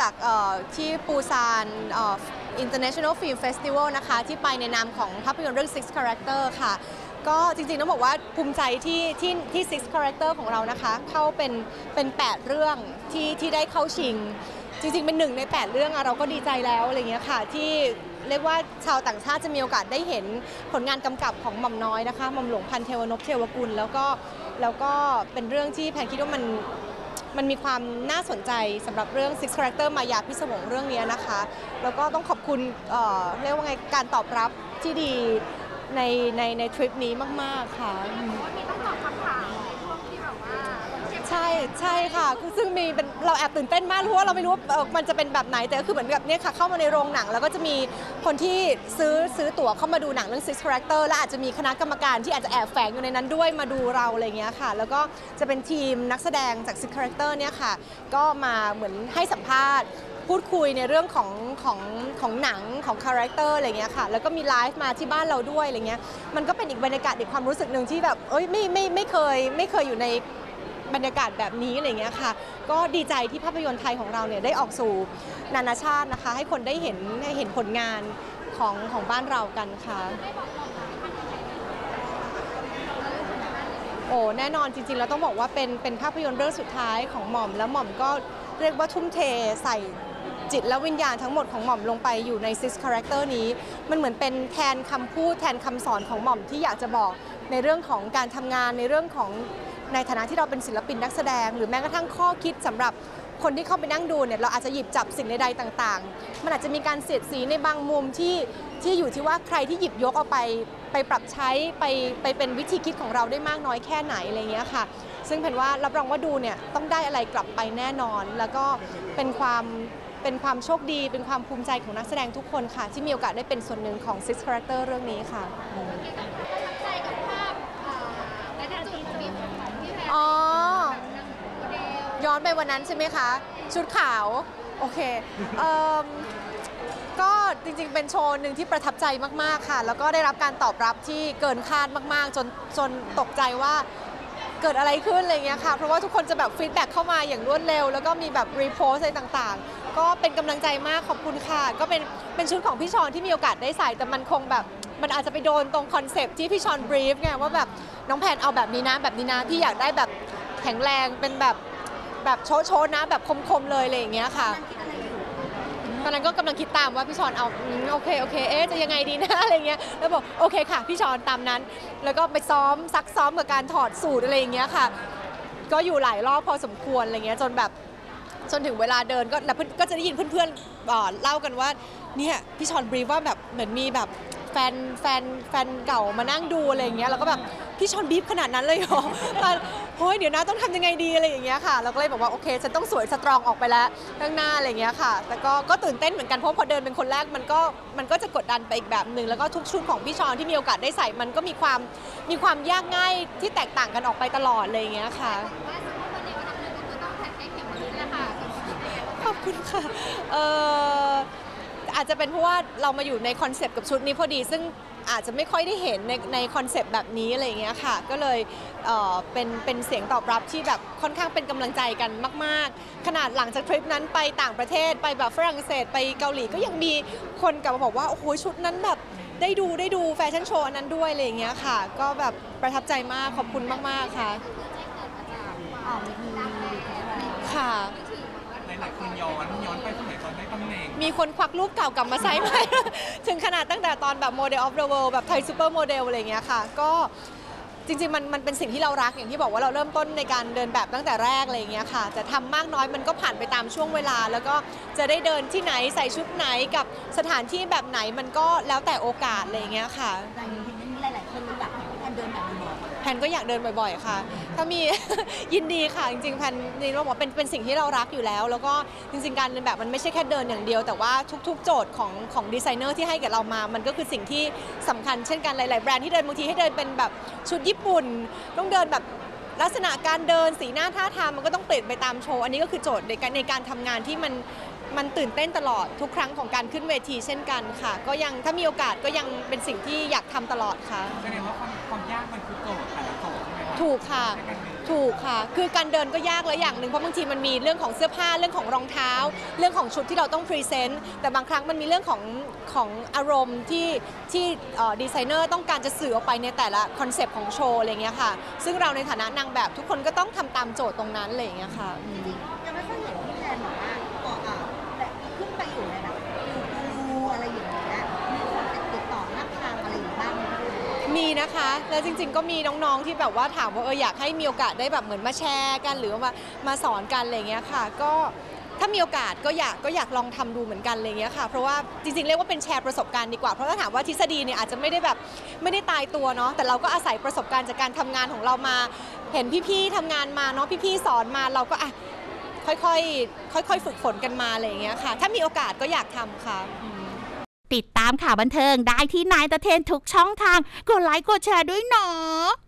จากที่ปูซาน International Film Festival นะคะ ที่ไปในนามของภาพยนตร์เรื่อง Six Character ค่ะ ก็จริงๆ ต้องบอกว่าภูมิใจที่ที่ที่ Six Character ของเรานะคะ เข้าเป็นเป็น 8 เรื่องที่ที่ได้เข้าชิง จริงๆ เป็นหนึ่งใน 8 เรื่องอะเราก็ดีใจแล้วอะไรเงี้ยค่ะ ที่เรียกว่าชาวต่างชาติจะมีโอกาสได้เห็นผลงานกำกับของหม่อมน้อยนะคะหม่อมหลวงพันเทวนพเทวกุล แล้วก็แล้วก็เป็นเรื่องที่แพนคิดว่ามัน มันมีความน่าสนใจสำหรับเรื่อง Six Character มายาพิศวงเรื่องนี้นะคะ แล้วก็ต้องขอบคุณเอ่อเรียกว่าไงการตอบรับที่ดีในในในทริปนี้มาก ๆ ค่ะ ใช่ค่ะคือซึ่งมีเป็นเราแอบตื่นเต้นมากเพราะว่าเราไม่รู้ว่าเอ่อมันจะเป็นแบบไหนแต่ก็คือเหมือนกับเนี่ยค่ะเข้ามาในโรงหนัง แล้วก็จะมีคนที่ซื้อซื้อตั๋วเข้ามาดูหนังเรื่อง Six Character และอาจจะมีคณะกรรมการที่อาจจะแอบแฝงอยู่ในนั้นด้วยมาดูเราอะไรเงี้ยค่ะ แล้วก็จะเป็นทีมนักแสดงจาก Six Character เนี่ยค่ะ ก็มาเหมือนให้สัมภาษณ์พูดคุยในเรื่องของของของหนังของ character อะไรเงี้ยค่ะ แล้วก็มีไลฟ์มาที่บ้านเราด้วยอะไรเงี้ย มันก็เป็นอีกบรรยากาศอีกความรู้สึกหนึ่งที่แบบ เอ้ยไม่ไม่ไม่เคยไม่เคยอยู่ใน บรรยากาศแบบนี้อะไรเงี้ยค่ะ ก็ดีใจที่ภาพยนตร์ไทยของเราเนี่ยได้ออกสู่นานาชาตินะคะ ให้คนได้เห็นได้เห็นผลงานของของบ้านเรากันค่ะโอ้แน่นอนจริงๆแล้วต้องบอกว่าเป็นเป็นภาพยนตร์เรื่องสุดท้ายของหม่อม แล้วหม่อมก็เรียกว่าทุ่มเทใส่จิตและวิญญาณทั้งหมดของหม่อมลงไปอยู่ใน Six Character นี้ มันเหมือนเป็นแทนคำพูดแทนคำสอนของหม่อมที่อยากจะบอกในเรื่องของการทำงานในเรื่องของ ในฐานะที่เราเป็นศิลปินนักแสดง หรือแม้กระทั่งข้อคิดสำหรับคนที่เข้าไปนั่งดูเนี่ยเราอาจจะหยิบจับสิ่งใดๆต่างๆ มันอาจจะมีการเสียดสีในบางมุมที่ที่อยู่ที่ว่าใครที่หยิบยกเอาไป ไปปรับใช้ไปไปเป็นวิธีคิดของเราได้มากน้อยแค่ไหนอะไรเงี้ยค่ะ ซึ่งเป็นว่ารับรองว่าดูเนี่ยต้องได้อะไรกลับไปแน่นอน แล้วก็เป็นความเป็นความโชคดี เป็นความภูมิใจของนักแสดงทุกคนค่ะ ที่มีโอกาสได้เป็นส่วนหนึ่งของ Six Character เรื่องนี้ค่ะ ประทับใจกับภาพเอ่อและการจุดบีบข อ๋อ ย้อนไปวันนั้นใช่ไหมคะ ชุดขาว โอเคเอิ่มก็จริงๆ เป็นโชว์หนึ่งที่ประทับใจมากๆค่ะ แล้วก็ได้รับการตอบรับที่เกินคาดมากๆ จนจนตกใจว่าเกิดอะไรขึ้นอะไรเงี้ยค่ะ เพราะว่าทุกคนจะแบบ feedback เข้ามาอย่างรวดเร็ว แล้วก็มีแบบ repost อะไรต่างๆ ก็เป็นกำลังใจมากขอบคุณค่ะ ก็เป็นเป็นชุดของพี่ชอนที่มีโอกาสได้ใส่แต่มันคงแบบ มันอาจจะไปโดนตรงคอนเซปต์ที่พี่ชอน brief ไงว่าแบบน้องแพนเอาแบบนี้นะ แบบนี้นะพี่อยากได้แบบแข็งแรงเป็นแบบแบบโชว์โชว์นะ แบบคมๆเลยอะไรอย่างเงี้ยค่ะตอนนั้นก็กำลังคิดตามว่าพี่ชอนเอาอืมโอเคโอเคเอ๊ะจะยังไงดีนะอะไรเงี้ยแล้วบอกโอเคค่ะพี่ชอนตามนั้น แล้วก็ไปซ้อมซักซ้อมกับการถอดสูตรอะไรอย่างเงี้ยค่ะ ก็อยู่หลายรอบพอสมควรอะไรเงี้ยจนแบบ จนถึงเวลาเดินก็แล้วเพื่อนก็จะได้ยินเพื่อนๆเอ่อเล่ากันว่าเนี่ยพี่ชอนบรีฟว่าแบบเหมือนมีแบบแฟนแฟนแฟนเก่ามานั่งดูอะไรอย่างเงี้ยแล้วก็แบบพี่ชอนบีฟขนาดนั้นเลยเหรอแต่เฮ้ยเดี๋ยวนะต้องทำยังไงดีอะไรอย่างเงี้ยค่ะ เราก็เลยบอกว่าโอเคฉันต้องสวยสตรองออกไปแล้วข้างหน้าอะไรอย่างเงี้ยค่ะ แต่ก็ก็ตื่นเต้นเหมือนกันเพราะพอเดินเป็นคนแรกมันก็มันก็จะกดดันไปอีกแบบหนึ่งแล้วก็ทุกชุดของพี่ชอนที่มีโอกาสได้ใส่มันก็มีความมีความยากง่ายที่แตกต่างกันออกไปตลอดอะไรอย่างเงี้ยค่ะ คุณค่ะเอ่ออาจจะเป็นเพราะว่าเรามาอยู่ในคอนเซปต์กับชุดนี้พอดี ซึ่งอาจจะไม่ค่อยได้เห็นในในคอนเซปต์แบบนี้อะไรอย่างเงี้ยค่ะ ก็เลยเอ่อเป็นเป็นเสียงตอบรับที่แบบค่อนข้างเป็นกำลังใจกันมาก ๆ ขนาดหลังจากทริปนั้นไปต่างประเทศไปแบบฝรั่งเศสไปเกาหลีก็ยังมีคนกลับมาบอกว่า โอ้โหชุดนั้นแบบได้ดูได้ดูแฟชั่นโชว์อันนั้นด้วยอะไรอย่างเงี้ยค่ะ ก็แบบประทับใจมากขอบคุณมาก ๆ ค่ะ ค่ะ หลายคนย้อนย้อนไปสมัยตอนได้ตำแหน่งมีคนควักรูปเก่ากลับมาใช้ไหม ถึงขนาดตั้งแต่ตอนแบบ Model of the World แบบไทยซูเปอร์โมเดลอะไรอย่างเงี้ยค่ะ ก็จริงๆมันมันเป็นสิ่งที่เรารักอย่างที่บอกว่าเราเริ่มต้นในการเดินแบบตั้งแต่แรกอะไรอย่างเงี้ยค่ะแต่ทำมากน้อยมันก็ผ่านไปตามช่วงเวลา แล้วก็จะได้เดินที่ไหนใส่ชุดไหนกับสถานที่แบบไหนมันก็แล้วแต่โอกาสอะไรอย่างเงี้ยค่ะ นี้บ่อยแพนก็อยากเดินบ่อยๆ ค่ะ ถ้ามี ยินดีค่ะ จริงๆแพนนี่เราบอกว่าเป็นเป็นสิ่งที่เรารักอยู่แล้ว แล้วก็จริงๆการเดินแบบมันไม่ใช่แค่เดินอย่างเดียว แต่ว่าทุก ๆ โจทย์ของของดีไซเนอร์ที่ให้กับเรามา มันก็คือสิ่งที่สำคัญเช่นกันหลายๆแบรนด์ที่เดินบางทีให้เดินเป็นแบบชุดญี่ปุ่น ต้องเดินแบบลักษณะการเดินสีหน้าท่าทางมันก็ต้องเปลี่ยนไปตามโชว์ อันนี้ก็คือโจทย์ในการในการทำงานที่มัน มันตื่นเต้นตลอดทุกครั้งของการขึ้นเวทีเช่นกันค่ะ ก็ยังถ้ามีโอกาสก็ยังเป็นสิ่งที่อยากทำตลอดค่ะ แสดงว่าความความยากมันคือโจทย์แต่ละโจทย์ใช่ไหมคะถูกค่ะในการเดินถูกค่ะ คือการเดินก็ยากแล้วอย่างหนึ่งเพราะบางทีมันมีเรื่องของเสื้อผ้าเรื่องของรองเท้า เรื่องของชุดที่เราต้อง present แต่บางครั้งมันมีเรื่องของของอารมณ์ที่ที่เอ่อดีไซเนอร์ต้องการจะสื่อออกไปในแต่ละคอนเซปต์ของโชว์อะไรเงี้ยค่ะ ซึ่งเราในฐานะนางแบบทุกคนก็ต้องทำตามโจทย์ตรงนั้นอะไรอย่างเงี้ยค่ะอืม ยังไม่ค่อยเห็นพี่แทนแบบว่าต่ออะแต่ สู่ในแบบดูอะไรอย่างเงี้ยมีคนติดต่อนักทางอะไรอย่างบ้างไหมมีนะคะ แล้วจริงๆ ก็มีน้องๆ ที่แบบว่าถามว่าเอออยากให้มีโอกาสได้แบบเหมือนมาแชร์กันหรือว่ามามาสอนกันอะไรเงี้ยค่ะ ก็ถ้ามีโอกาสก็อยากก็อยากลองทำดูเหมือนกันอะไรเงี้ยค่ะ เพราะว่าจริงๆ เรียกว่าเป็นแชร์ประสบการณ์ดีกว่า เพราะถ้าถามว่าทฤษฎีเนี่ยอาจจะไม่ได้แบบไม่ได้ตายตัวเนาะ แต่เราก็อาศัยประสบการณ์จากการทำงานของเรามา เห็นพี่ๆทำงานมาเนาะ พี่ๆสอนมาเราก็อะ ค่อยๆ ค่อย ๆ ฝึกฝนกันมาอะไรอย่างเงี้ยค่ะ ถ้ามีโอกาสก็อยากทำค่ะติดตามข่าวบันเทิงได้ที่นายตะเทนทุกช่องทาง กดไลค์กดแชร์ด้วยเนาะ